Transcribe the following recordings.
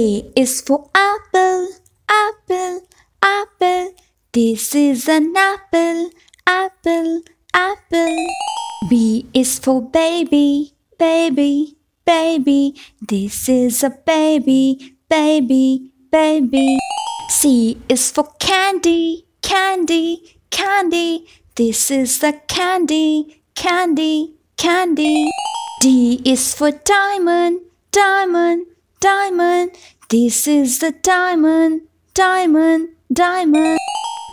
A is for apple, apple, apple. This is an apple, apple, apple. B is for baby, baby, baby. This is a baby, baby, baby. C is for candy, candy, candy. This is the candy, candy, candy. D is for diamond, diamond, diamond. This is the diamond, diamond, diamond.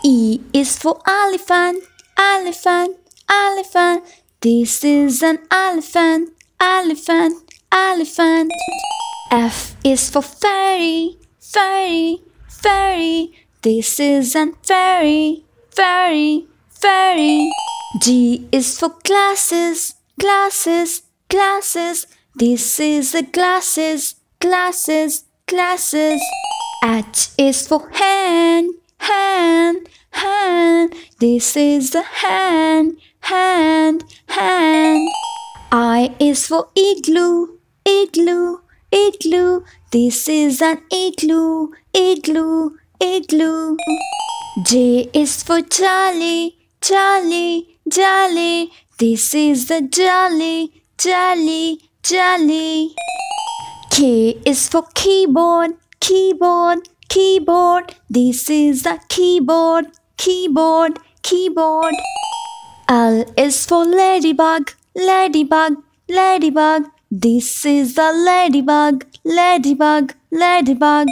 E is for elephant, elephant, elephant. This is an elephant, elephant, elephant. F is for fairy, fairy, fairy. This is an fairy, fairy, fairy. G is for glasses, glasses, glasses. This is the glasses, glasses, glasses. H is for hand, hand, hand. This is the hand, hand, hand. I is for igloo, igloo, igloo. This is an igloo, igloo, igloo. J is for jolly, jolly, jolly. This is the jolly, jolly, jolly. K is for keyboard, keyboard, keyboard. This is a keyboard, keyboard, keyboard. L is for ladybug, ladybug, ladybug. This is a ladybug, ladybug, ladybug.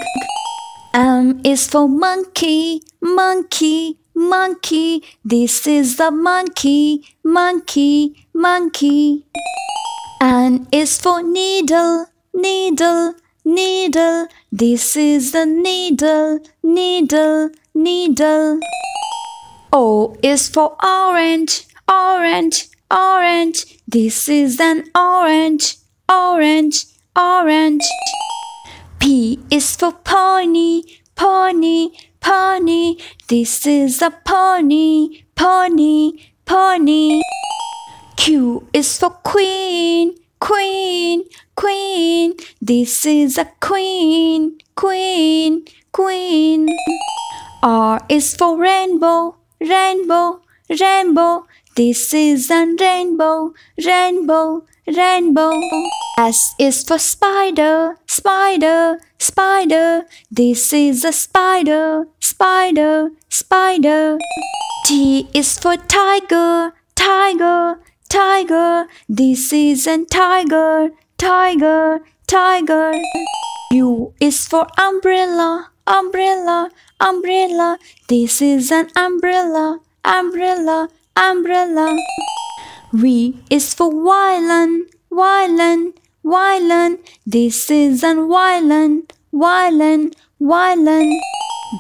M is for monkey, monkey, monkey. This is a monkey, monkey, monkey. N is for needle, needle, needle. This is the needle, needle, needle. O is for orange, orange, orange. This is an orange, orange, orange. P is for pony, pony, pony. This is a pony, pony, pony. Q is for queen, queen, queen. This is a queen, queen, queen. R is for rainbow, rainbow, rainbow. This is a rainbow, rainbow, rainbow. S is for spider, spider, spider. This is a spider, spider, spider. T is for tiger, tiger, tiger. This is a tiger, tiger, tiger. U is for umbrella, umbrella, umbrella. This is an umbrella, umbrella, umbrella. V is for violin, violin, violin. This is an violin, violin, violin.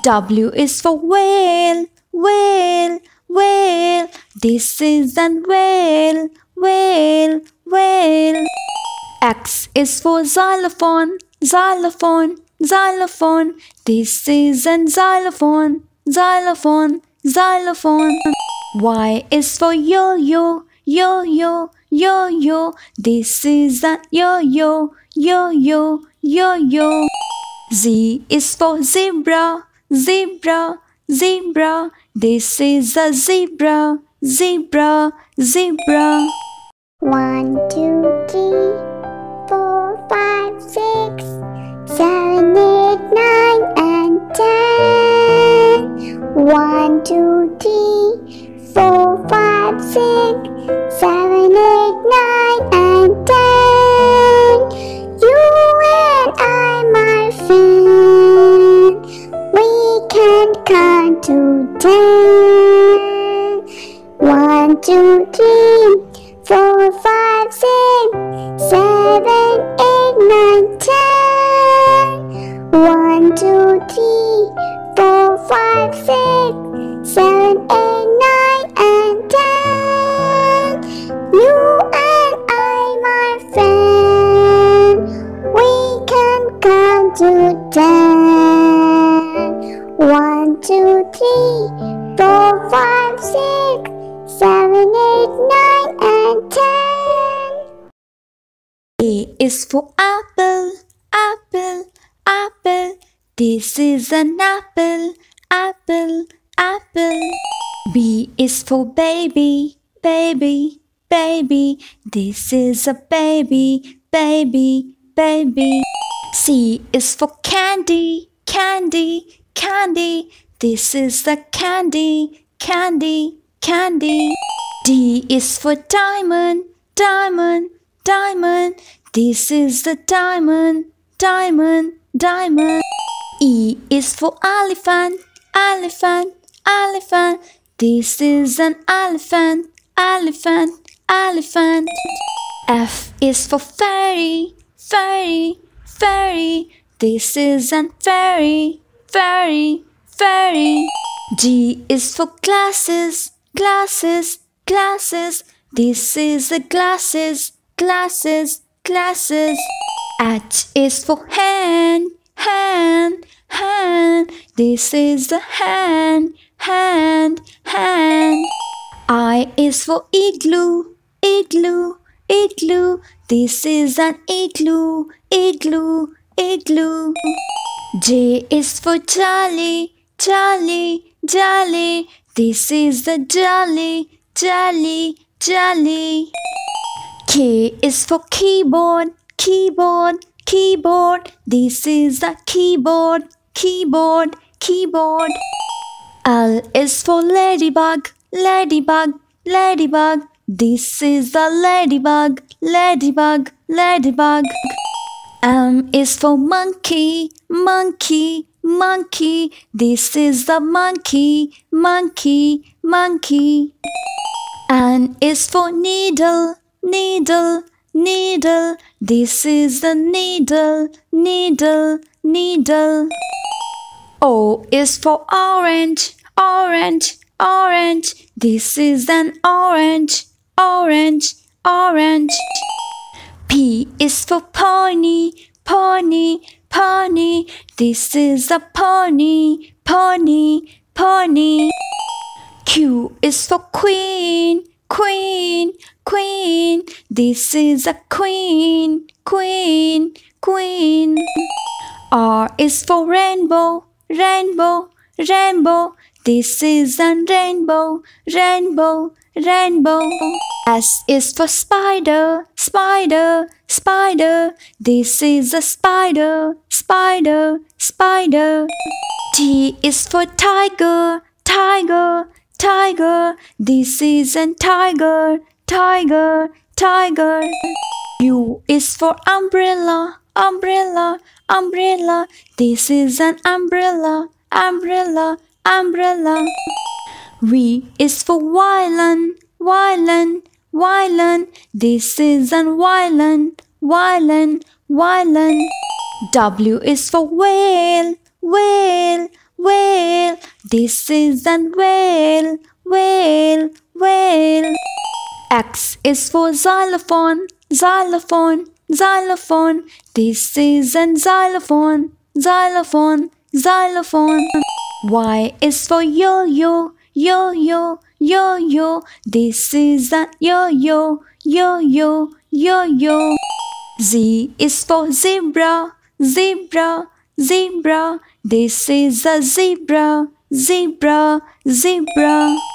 W is for whale, whale, whale. This is an whale, whale, whale. X is for xylophone, xylophone, xylophone. This is an xylophone, xylophone, xylophone. Y is for yo-yo, yo-yo, yo-yo. This is a yo-yo, yo-yo, yo-yo. Z is for zebra, zebra, zebra. This is a zebra, zebra, zebra. One, two, six, seven, eight, nine, and ten. You and I, my friend, we can count to ten. One, two, three, four, five, six, seven, eight, nine, ten. One, two, three, four, five, six, is for apple, apple, apple. This is an apple, apple, apple. B is for baby, baby, baby. This is a baby, baby, baby. C is for candy, candy, candy. This is a candy, candy, candy. D is for diamond, diamond, diamond. This is the diamond, diamond, diamond. E is for elephant, elephant, elephant. This is an elephant, elephant, elephant. F is for fairy, fairy, fairy. This is an fairy, fairy, fairy. G is for glasses, glasses, glasses. This is a glasses, glasses, glasses. H is for hand, hand, hand. This is the hand, hand, hand. I is for igloo, igloo, igloo. This is an igloo, igloo, igloo. J is for jolly, jolly, jolly. This is the jolly, jolly, jolly. K is for keyboard, keyboard, keyboard. This is a keyboard, keyboard, keyboard. L is for ladybug, ladybug, ladybug. This is a ladybug, ladybug, ladybug. M is for monkey, monkey, monkey. This is the monkey, monkey, monkey. N is for needle, needle, needle. This is the needle, needle, needle. O is for orange, orange, orange. This is an orange, orange, orange. P is for pony, pony, pony. This is a pony, pony, pony. Q is for queen, queen, queen. This is a queen, queen, queen. R is for rainbow, rainbow, rainbow. This is a rainbow, rainbow, rainbow. S is for spider, spider, spider. This is a spider, spider, spider. T is for tiger, tiger, tiger. This is a tiger, tiger, tiger. U is for umbrella, umbrella, umbrella. This is an umbrella, umbrella, umbrella. V is for violin, violin, violin. This is an violin, violin, violin. W is for whale, whale, whale. This is an whale, whale, whale. X is for xylophone, xylophone, xylophone. This is an xylophone, xylophone, xylophone. Y is for yo-yo, yo-yo, yo-yo. This is a yo-yo, yo-yo, yo-yo. Z is for zebra, zebra, zebra. This is a zebra, zebra, zebra.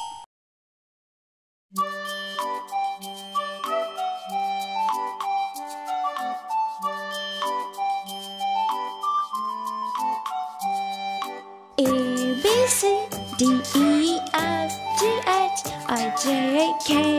C D E F G H I J K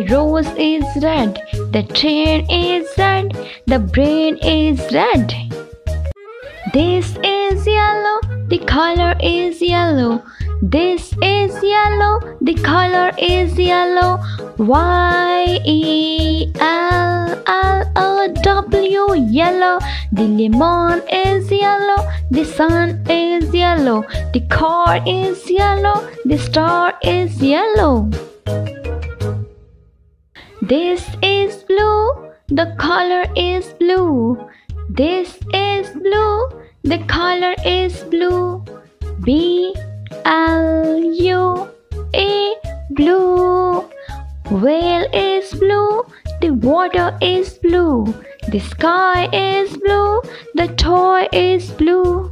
The rose is red. The train is red. The brain is red. This is yellow. The color is yellow. This is yellow. The color is yellow. Y E L L O W yellow. The lemon is yellow. The sun is yellow. The car is yellow. The star is yellow. This is blue. The color is blue. This is blue. The color is blue. B L U E blue. Whale is blue. The water is blue. The sky is blue. The toy is blue.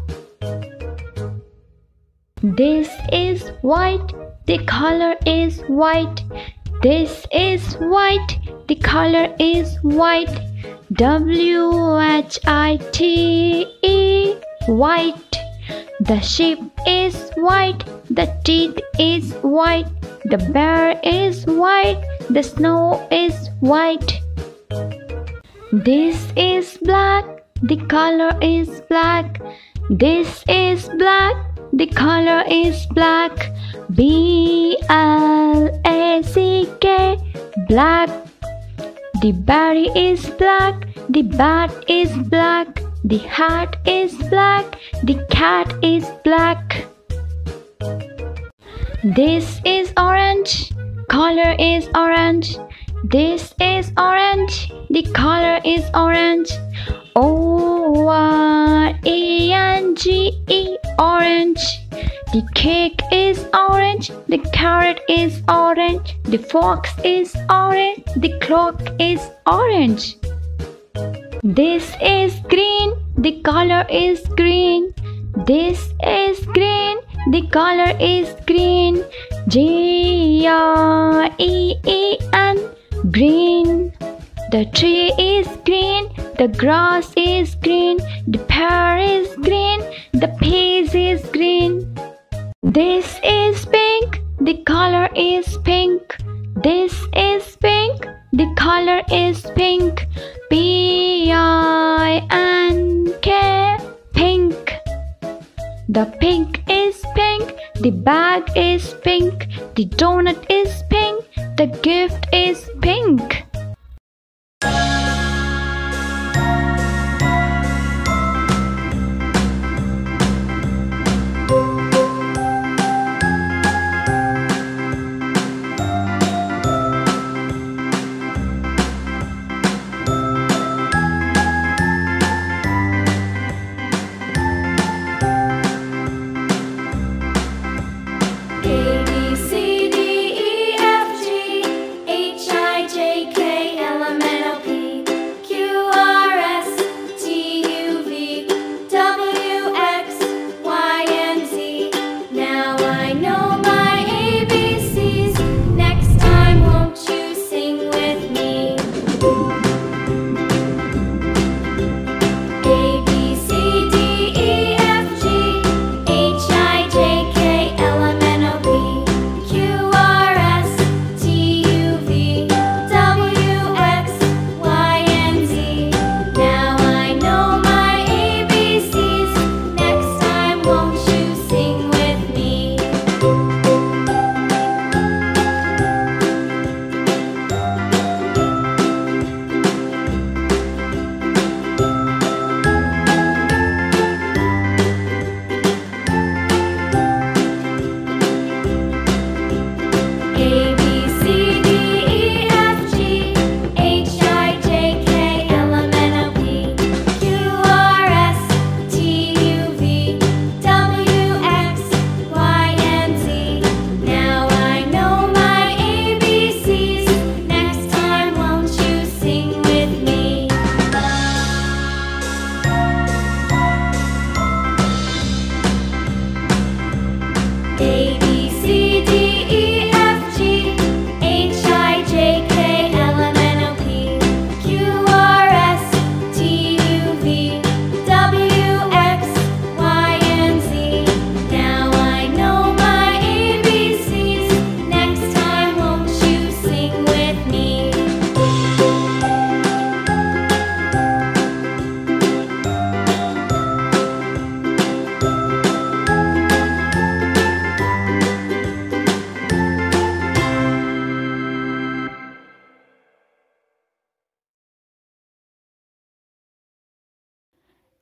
This is white. The color is white. This is white. The color is white. W H I T E white. The sheep is white. The teeth is white. The bear is white. The snow is white. This is black. The color is black. This is black. The color is black. B L A C K black. The berry is black. The bat is black. The hat is black. The cat is black. This is orange. Color is orange. This is orange. The color is orange. O R A N G E orange. The cake is orange. The carrot is orange. The fox is orange. The clock is orange. This is green. The color is green. This is green. The color is green. G R E E N green. The tree is green. The grass is green. The pear is green. The peas is green. This is pink. The color is pink. This is pink. The color is pink. P I N K pink. The pink is pink. The bag is pink. The donut is pink. The gift is pink.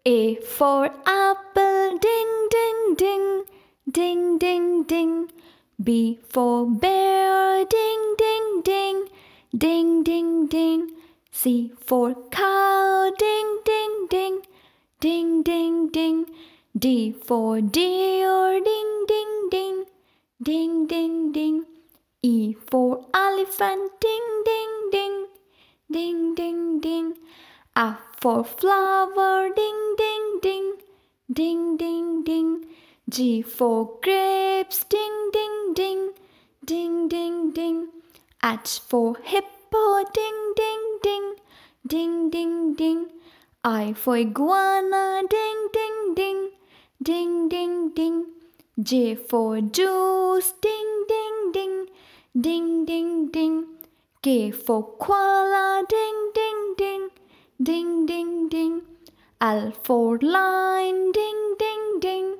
A for apple, ding, ding, ding, ding, ding, ding. B for bear, ding, ding, ding, ding, ding, ding. C for cow, ding, ding, ding, ding, ding, ding. D for deer, ding, ding, ding, ding, ding, ding. E for elephant, ding, ding, ding, ding, ding, ding. F for flower, ding, ding, ding, ding, ding, ding. G for grapes, ding, ding, ding, ding, ding, ding. H for hippo, ding, ding, ding, ding, ding, ding. I for iguana, ding, ding, ding, ding, ding, ding. J for juice, ding, ding, ding, ding, ding, ding. K for koala, ding, ding, ding, ding, ding, ding. L for line, ding, ding, ding,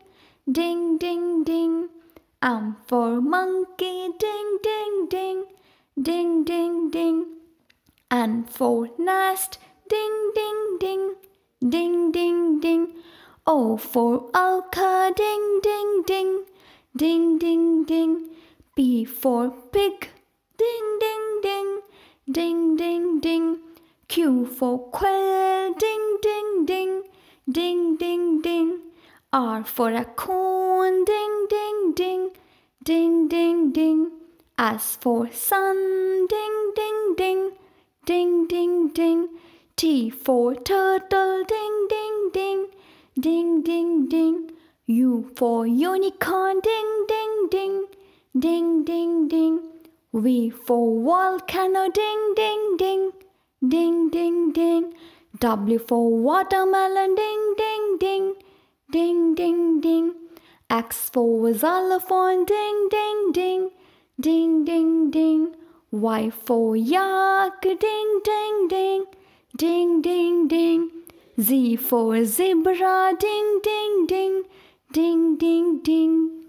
ding, ding, ding. M for monkey, ding, ding, ding, ding, ding, ding. N for nest, ding, ding, ding, ding, ding, ding. O for orca, ding, ding, ding, ding, ding, ding. P for pig, ding, ding, ding, ding, ding, ding. Q for quail, ding, ding, ding, ding, ding, ding. R for raccoon, ding, ding, ding, ding, ding, ding. S for sun, ding, ding, ding, ding, ding, ding. T for turtle, ding, ding, ding, ding, ding, ding. U for unicorn, ding, ding, ding, ding, ding, ding. V for volcano, ding, ding, ding, ding, ding, ding. W for watermelon, ding, ding, ding, ding, ding, ding. X for xylophone, ding, ding, ding, ding, ding, ding. Y for yak, ding, ding, ding, ding, ding, ding. Z for zebra, ding, ding, ding, ding, ding, ding.